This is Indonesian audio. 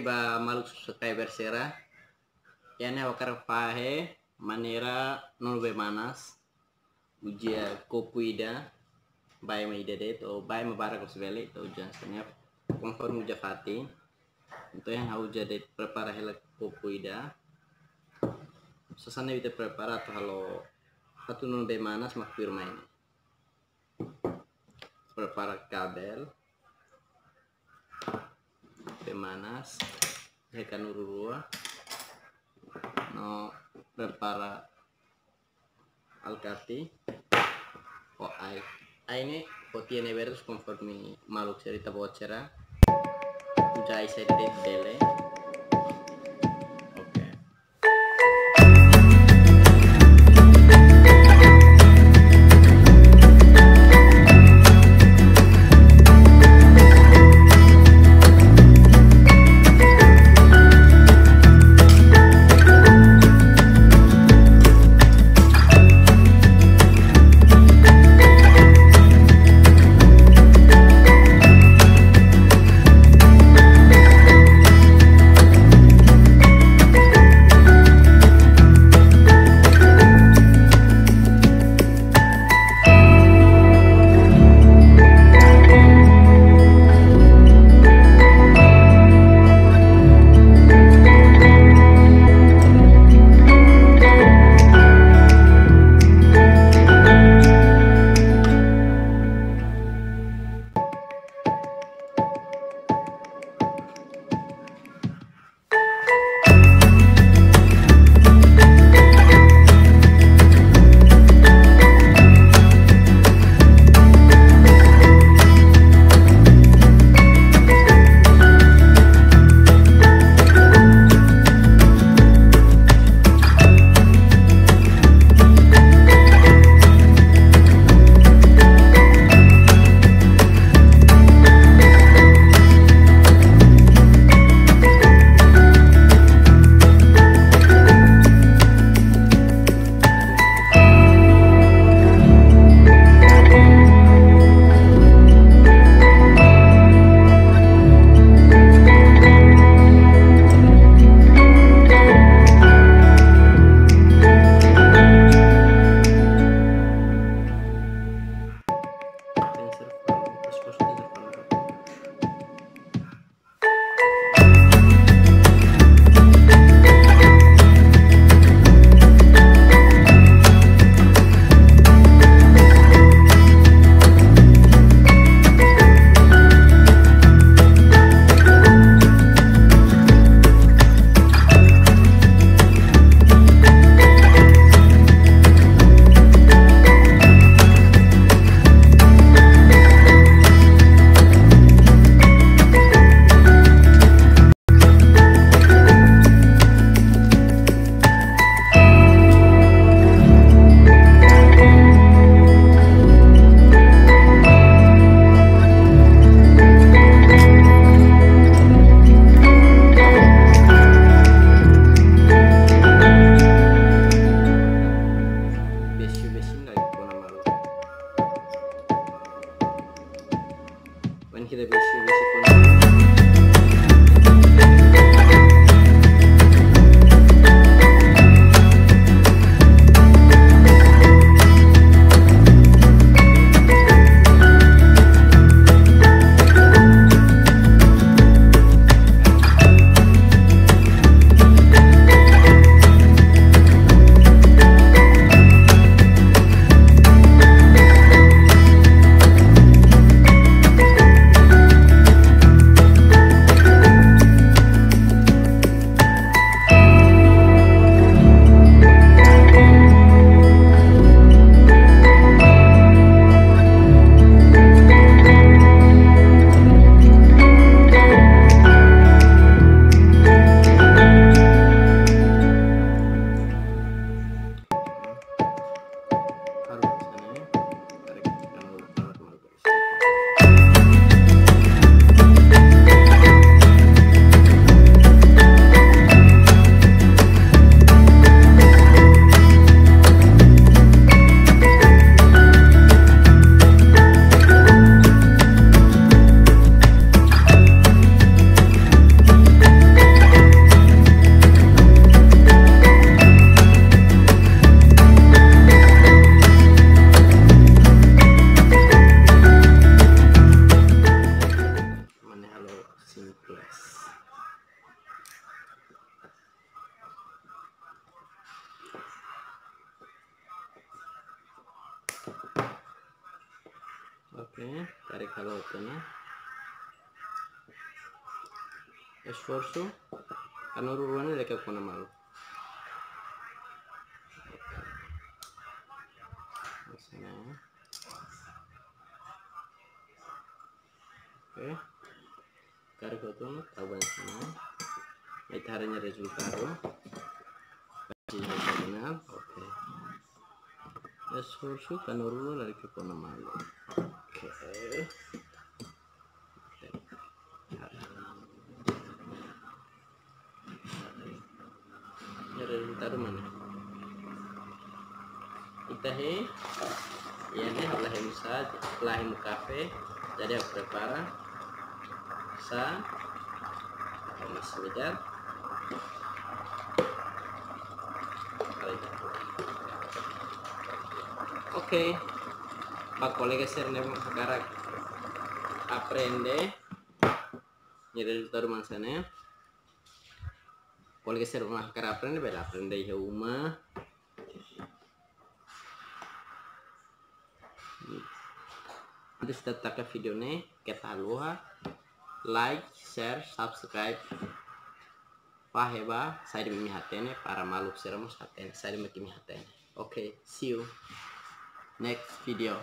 ba maluk subscriber sera yani wakar fahe manera non be manas. Ujia kopuida bay ma idede to bay ma barak svele to uja sanya. Conforme uja fati. Então yang uja de prepara hela kopuida sasana vite prepara to halo satu non be manas mak firma ini prepara kabel pemanas ikan ururua no prepara alcati o ai ai ne tiene verdes conforme maluk cerita bocera già i sette when he the best, best, best. Carica l'ottona. Esforzo. Karena uruannya mereka pun malu. Sana. Oke. Carica l'ottona, tahu sana. Itu harinya resultado. Benar. Oke. Karena uruan mereka pun malu. Oke. Ya resultado mana? Musa lahe mu cafe jadi aku prepara. Sa. Vamos mirar Ok, para colega ser sekarang. Aprende. Y el resultado manzana colega ser una cara aprende pero aprende ya uma de taca video ne kita luha like share subscribe. Paheba saya demi hatene para makhluk seramos hatene saya demi hatene okay see you. Next video